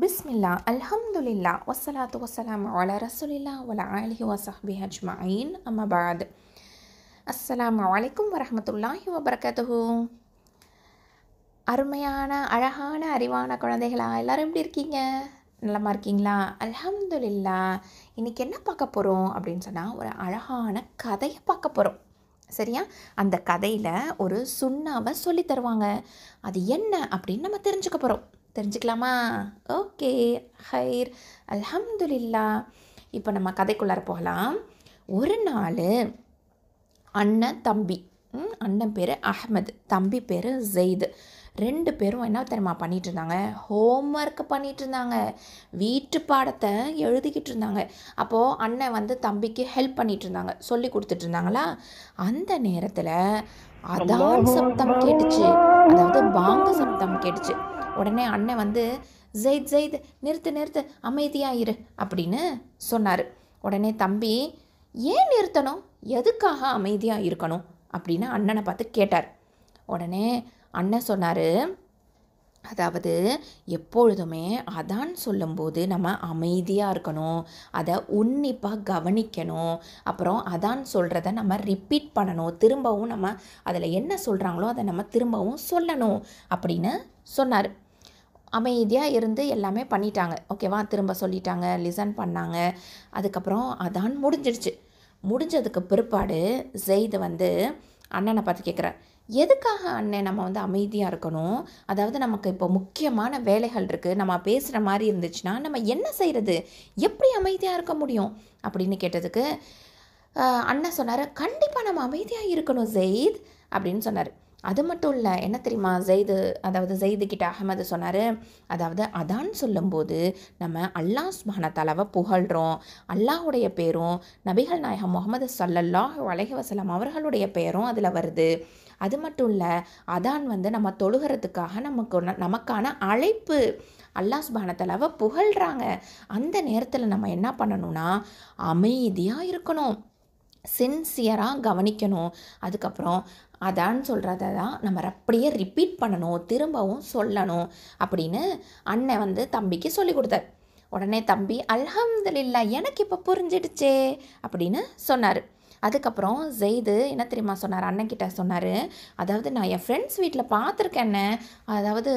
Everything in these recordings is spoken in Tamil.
பிஸ்மில்லா அல்ஹம்துலில்லா வசலாத்து வசலாம் அல ரசுலில்லா வல ஆலிஹி வசஹ்பி அஜ்மஈன் அம்மா அஸ்லாம் வலைக்கும் வரமத்துல்லாஹி வரஹ்மத்துல்லாஹி அருமையான அழகான அறிவான குழந்தைகளா எல்லாரும் எப்படி இருக்கீங்க? நல்லமா இருக்கீங்களா? அல்ஹம்துலில்லா. இன்றைக்கி என்ன பார்க்க போகிறோம் அப்படின்னு சொன்னால் ஒரு அழகான கதையை பார்க்க போகிறோம் சரியா? அந்த கதையில் ஒரு சுண்ணாவை சொல்லி தருவாங்க. அது என்ன அப்படின்னு நம்ம தெரிஞ்சுக்க போகிறோம் தெரிஞ்சுக்கலாமா? ஓகே ஹைர். அல்ஹம்துலில்லா. இப்போ நம்ம கதைக்குள்ளார போகலாம். ஒரு நாள் அண்ணன் தம்பி. அண்ணன் பேர் அஹமது தம்பி பேர் ஜெயிது. ரெண்டு பேரும் என்ன தெரியுமா பண்ணிட்டு இருந்தாங்க ஹோம்ஒர்க் பண்ணிட்டு இருந்தாங்க வீட்டு பாடத்தை எழுதிக்கிட்டு இருந்தாங்க அப்போது அண்ணன் வந்து தம்பிக்கு ஹெல்ப் பண்ணிட்டு இருந்தாங்க சொல்லி கொடுத்துட்டு இருந்தாங்களா அந்த நேரத்தில் அதான் சப்தம் கேட்டுச்சு. அதாவது பாங்க சப்தம் கேட்டுச்சு. உடனே அண்ணன் வந்து ஜெயித் ஜெயித் நிறுத்து நிறுத்து அமைதியாக இரு அப்படின்னு சொன்னார். உடனே தம்பி ஏன் நிறுத்தணும்? எதுக்காக அமைதியாக இருக்கணும்? அப்படின்னு அண்ணனை பார்த்து கேட்டார். உடனே அண்ணன் சொன்னார் அதாவது எப்பொழுதுமே அதான் சொல்லும்போது நம்ம அமைதியாக இருக்கணும். அதை உன்னிப்பாக கவனிக்கணும். அப்புறம் அதான் சொல்கிறத நம்ம ரிப்பீட் பண்ணணும். திரும்பவும் நம்ம அதில் என்ன சொல்கிறாங்களோ அதை நம்ம திரும்பவும் சொல்லணும் அப்படின்னு சொன்னார். அமைதியாக இருந்து எல்லாமே பண்ணிட்டாங்க. ஓகேவா? திரும்ப சொல்லிட்டாங்க லிசன் பண்ணாங்க. அதுக்கப்புறம் அதான் முடிஞ்சிடுச்சு. முடிஞ்சதுக்கு பிற்பாடு ஜெயிது வந்து அண்ணனை பார்த்து கேட்குறார் எதுக்காக அண்ணன் நம்ம வந்து அமைதியாக இருக்கணும்? அதாவது நமக்கு இப்போ முக்கியமான வேலைகள் இருக்குது நம்ம பேசுகிற மாதிரி இருந்துச்சுன்னா நம்ம என்ன செய்கிறது எப்படி அமைதியாக இருக்க முடியும்? அப்படின்னு கேட்டதுக்கு அண்ணன் சொன்னார் கண்டிப்பாக நம்ம அமைதியாக இருக்கணும் ஜெயித். அப்படின்னு சொன்னார். அது மட்டும் இல்லை என்ன தெரியுமா? ஜெயிது அதாவது ஜெயிது கிட்ட அகமது சொன்னார் அதாவது அதான் சொல்லும்போது நம்ம அல்லாஹ் சுப்ஹான தலாவை புகழ்கிறோம் அல்லாஹுடைய பேரும் நபிகள் நாயகம் முகமது சல்லல்லாஹ் அலைஹி அவர்களுடைய பெயரும் அதில் வருது. அது மட்டும் இல்லை அதான் வந்து நம்ம தொழுகிறதுக்காக நமக்கு ஒன்று- நமக்கான அழைப்பு. அல்லாஹ் சுப்ஹான தலாவை புகழ்கிறாங்க அந்த நேரத்தில் நம்ம என்ன பண்ணணும்னா அமைதியாக இருக்கணும். சின்சியராக கவனிக்கணும். அதுக்கப்புறம் அதான் சொல்கிறத தான் நம்ம அப்படியே ரிப்பீட் பண்ணணும் திரும்பவும் சொல்லணும் அப்படின்னு அண்ணன் வந்து தம்பிக்கு சொல்லி கொடுத்தார். உடனே தம்பி அல்ஹம்துலில்லா எனக்கு இப்போ புரிஞ்சிடுச்சே அப்படின்னு சொன்னார். அதுக்கப்புறம் ஜெயிது என்ன தெரியுமா சொன்னார்? அண்ணன்கிட்ட சொன்னார். அதாவது நான் என் ஃப்ரெண்ட்ஸ் வீட்டில் பார்த்துருக்கேன் அதாவது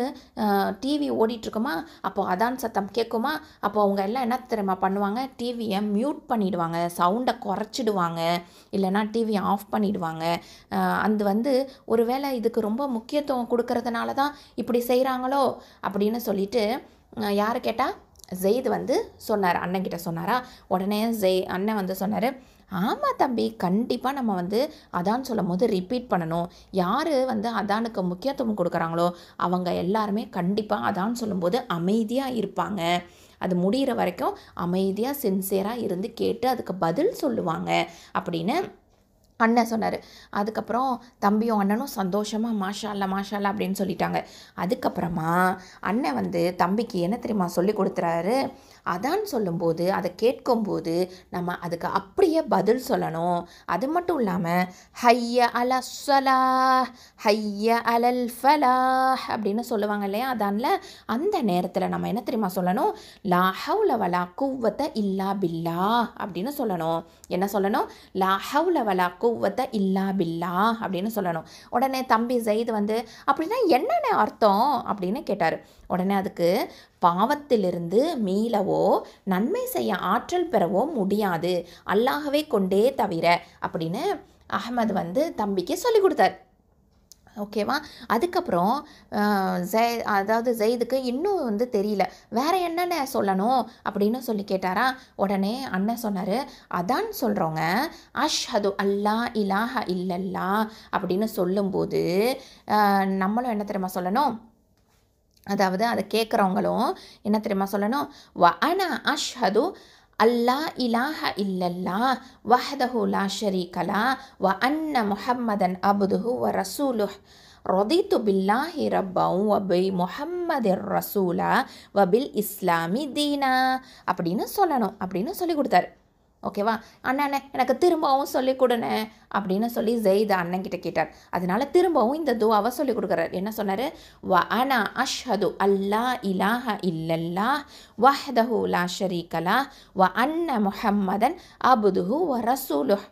டிவி ஓடிட்டுருக்குமா? அப்போ அதான் சத்தம் கேட்குமா அப்போ அவங்க எல்லாம் என்ன தெரியுமா பண்ணுவாங்க? டிவியை மியூட் பண்ணிவிடுவாங்க சவுண்டை குறைச்சிடுவாங்க. இல்லைன்னா டிவியை ஆஃப் பண்ணிவிடுவாங்க அந்த அது வந்து ஒருவேளை இதுக்கு ரொம்ப முக்கியத்துவம் கொடுக்கறதுனால தான் இப்படி செய்கிறாங்களோ அப்படின்னு சொல்லிட்டு யார் கேட்டால் ஜெயித் வந்து சொன்னார். அண்ணன்கிட்ட சொன்னாரா? உடனே ஜெய் அண்ணன் வந்து சொன்னார் ஆமாம் தம்பி கண்டிப்பாக நம்ம வந்து அதான் சொல்லும் போது ரிப்பீட் பண்ணணும். யார் வந்து அதானுக்கு முக்கியத்துவம் கொடுக்குறாங்களோ அவங்க எல்லாருமே கண்டிப்பாக அதான் சொல்லும்போது அமைதியாக இருப்பாங்க. அது முடிகிற வரைக்கும் அமைதியாக சின்சியராக இருந்து கேட்டு அதுக்கு பதில் சொல்லுவாங்க. அப்படின்னு அண்ணன் சொன்னார். அதுக்கப்புறம் தம்பியும் அண்ணனும் சந்தோஷமாக மாஷா மாஷால மாஷா அப்படின்னு சொல்லிட்டாங்க. அதுக்கப்புறமா அண்ணன் வந்து தம்பிக்கு என்ன தெரியுமா சொல்லி கொடுத்துறாரு? அதான் சொல்லும்போது அதை கேட்கும்போது நம்ம அதுக்கு அப்படியே பதில் சொல்லணும். அது மட்டும் இல்லாமல் ஹைய அல சலா ஹைய அலல் ஃபலா அப்படின்னு சொல்லுவாங்க இல்லையா? அதான்ல அந்த நேரத்தில் நம்ம என்ன தெரியுமா சொல்லணும்? லா ஹவுல வலா குவத்த இல்லா பில்லா அப்படின்னு சொல்லணும். என்ன சொல்லணும்? லா ஹவுல வலா குவத்த இல்லா பில்லா அப்படின்னு சொல்லணும். உடனே தம்பி ஜெயித் வந்து அப்படின்னா என்னென்ன அர்த்தம்? அப்படின்னு கேட்டார். உடனே அதுக்கு பாவத்திலிருந்து மீளவோ நன்மை செய்ய ஆற்றல் பெறவோ முடியாது. அல்லாஹவே கொண்டே தவிர அப்படின்னு அகமது வந்து தம்பிக்கு சொல்லி கொடுத்தார். ஓகேவா அதுக்கப்புறம் ஜெய் அதாவது ஜெயிதுக்கு இன்னும் வந்து தெரியல. வேறு என்னென்ன சொல்லணும் அப்படின்னு சொல்லி கேட்டாரா? உடனே அண்ணன் சொன்னார் அதான் சொல்கிறவங்க அஷ்ஹது அல்லா இலாஹ இல்லல்லா அப்படின்னு சொல்லும்போது நம்மளும் என்ன தெரியுமா சொல்லணும்? அதாவது அதை கேட்குறவங்களும் என்ன தெரியுமா சொல்லணும்? வ அன அஷ்ஹது அல்லா இலாஹ இல்லல்லா வஹதஹு லா ஷரீகலா வ அன்ன முஹம்மதன் அபுதுஹு வ ரசூலுஹ். ரதித்து பில்லாஹி ரப்பவும் வபி முஹம்மது முஹம்மதிர் ரசூலா வபில் இஸ்லாமி தீனா. அப்படின்னு சொல்லணும் அப்படின்னு சொல்லி கொடுத்தாரு. ஓகேவா? அண்ணா அண்ணே எனக்கு திரும்பவும் சொல்லி கொடுண்ணே அப்படின்னு சொல்லி ஜெயித் அண்ணன் கிட்ட கேட்டார். அதனால திரும்பவும் இந்த துவாவை சொல்லி கொடுக்குறாரு. என்ன சொன்னார்? வ அனா அஷ்ஹது அல்லா இலாஹ இல்லல்லா வஹ்தஹு லா ஷரீகலா வ அன்ன முஹம்மதன் அபுதுஹு வ ரசூலுஹ்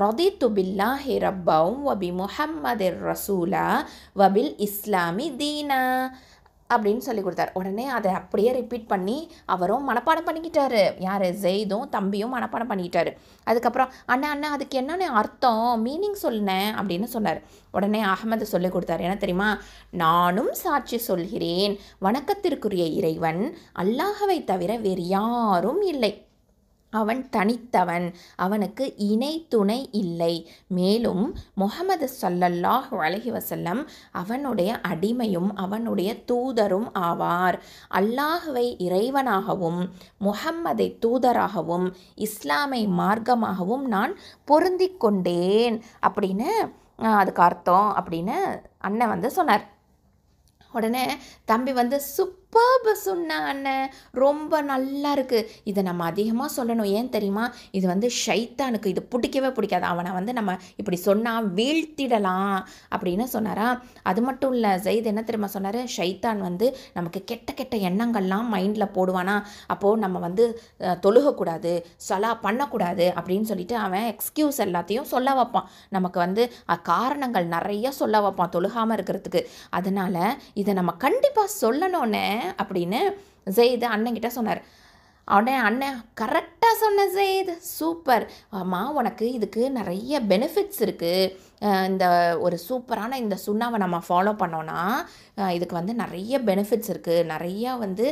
ரதித்து பில்லாஹி ரப்பாவும் வபி முஹம்மதிர் ரசூலா வபில் இஸ்லாமி தீனா. அப்படின்னு சொல்லி கொடுத்தார். உடனே அதை அப்படியே ரிப்பீட் பண்ணி அவரும் மனப்பாடம் பண்ணிக்கிட்டாரு. யார்? ஜெய்தும் தம்பியும் மனப்பாடம் பண்ணிக்கிட்டாரு. அதுக்கப்புறம் அண்ணா அண்ணா அதுக்கு என்னென்ன அர்த்தம்? மீனிங் சொல்லினேன் அப்படின்னு சொன்னார். உடனே அகமது சொல்லி கொடுத்தாரு. என்ன தெரியுமா? நானும் சாட்சி சொல்கிறேன். வணக்கத்திற்குரிய இறைவன் அல்லாஹவை தவிர வேறு யாரும் இல்லை. அவன் தனித்தவன் அவனுக்கு இணை துணை இல்லை. மேலும் முகமது சல்லல்லாஹ் அலஹி வசல்லம் அவனுடைய அடிமையும் அவனுடைய தூதரும் ஆவார். அல்லாஹுவை இறைவனாகவும் முகம்மதை தூதராகவும் இஸ்லாமை மார்க்கமாகவும் நான் பொருந்தி கொண்டேன் அப்படின்னு அதுக்கு அர்த்தம் அப்படின்னு அண்ணன் வந்து சொன்னார். உடனே தம்பி வந்து சுப் சூப்பர்பு சொன்ன அண்ணன் ரொம்ப நல்லா இருக்குது இதை நம்ம அதிகமாக சொல்லணும். ஏன் தெரியுமா? இது வந்து ஷைத்தானுக்கு இது பிடிக்கவே பிடிக்காது. அவனை வந்து நம்ம இப்படி சொன்னால் வீழ்த்திடலாம் அப்படின்னு சொன்னாரா? அது மட்டும் இல்லை ஜெயித் என்ன தெரியுமா சொன்னார்? ஷைத்தான் வந்து நமக்கு கெட்ட கெட்ட எண்ணங்கள்லாம் மைண்டில் போடுவானா? அப்போது நம்ம வந்து தொழுகக்கூடாது சலா பண்ணக்கூடாது அப்படின்னு சொல்லிட்டு அவன் எக்ஸ்கியூஸ் எல்லாத்தையும் சொல்ல வைப்பான். நமக்கு வந்து காரணங்கள் நிறைய சொல்ல வைப்பான் தொழுகாமல் இருக்கிறதுக்கு. அதனால் இதை நம்ம கண்டிப்பாக சொன்னேன் அப்படின்னு ஜெயித் அண்ணன்கிட்ட சொன்னார். உடனே அண்ணன் கரெக்டாக சொன்ன ஜெயித் சூப்பர். ஆமாம் உனக்கு இதுக்கு நிறைய பெனிஃபிட்ஸ் இருக்குது இந்த ஒரு சூப்பரான இந்த சுண்ணாவை நம்ம ஃபாலோ பண்ணோன்னா இதுக்கு வந்து நிறைய பெனிஃபிட்ஸ் இருக்குது நிறையா வந்து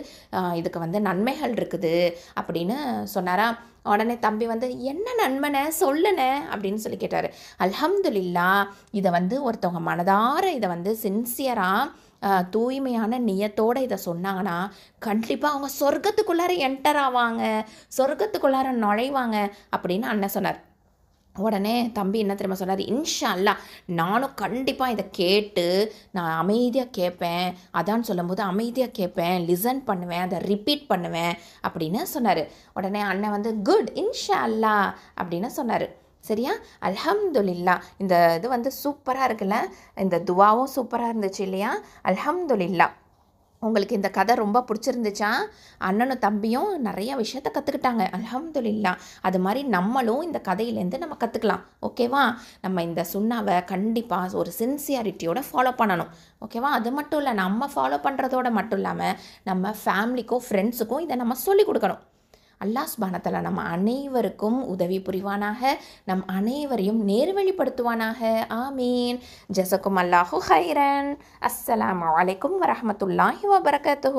இதுக்கு வந்து நன்மைகள் இருக்குது. அப்படின்னு சொன்னாரா. உடனே தம்பி வந்து என்ன நன்மனை? சொல்லுனே? அப்படின்னு சொல்லி கேட்டார். அலமதுல்லா இதை வந்து ஒருத்தவங்க மனதார இதை வந்து சின்சியராக தூய்மையான நியத்தோடு இதை சொன்னாங்கன்னா கண்டிப்பாக அவங்க சொர்க்கத்துக்குள்ளார என்டர் ஆவாங்க. சொர்க்கத்துக்குள்ளார நுழைவாங்க அப்படின்னு அண்ணன் சொன்னார். உடனே தம்பி என்ன தெரியுமா சொன்னார்? இன்ஷா அல்லாஹ் நானும் கண்டிப்பாக இதை கேட்டு நான் அமைதியாக கேட்பேன். அதான் சொல்லும்போது அமைதியாக கேட்பேன் லிசன் பண்ணுவேன் அதை ரிப்பீட் பண்ணுவேன் அப்படின்னு சொன்னார். உடனே அண்ணன் வந்து குட் இன்ஷா அல்லாஹ் அப்படின்னு சொன்னார். சரியா? அல்ஹம்துலில்லா. இந்த இது வந்து சூப்பராக இருக்குல்ல? இந்த துவாவும் சூப்பராக இருந்துச்சு இல்லையா? அல்ஹம்துலில்லா. உங்களுக்கு இந்த கதை ரொம்ப பிடிச்சிருந்துச்சா? அண்ணனும் தம்பியும் நிறைய விஷயத்த கற்றுக்கிட்டாங்க அல்ஹம்துலில்லா. அது மாதிரி நம்மளும் இந்த கதையிலேருந்து நம்ம கற்றுக்கலாம் ஓகேவா? நம்ம இந்த சுண்ணாவை கண்டிப்பாக ஒரு சின்சியாரிட்டியோட ஃபாலோ பண்ணணும். ஓகேவா? அது மட்டும் இல்லை நம்ம ஃபாலோ பண்ணுறதோட மட்டும் இல்லாமல் நம்ம ஃபேமிலிக்கும் ஃப்ரெண்ட்ஸுக்கும் இதை நம்ம சொல்லிக் கொடுக்கணும். அல்லாஹ் சுபானத்தில் நம்ம அனைவருக்கும் உதவி புரிவானாக நம் அனைவரையும் நேர்வழிப்படுத்துவானாக ஆமீன். ஜசக்கும் அல்லாஹு ஹைரன் அஸ்ஸலாம் அலைக்கும் வரமத்துல்லாஹி வபரகத்து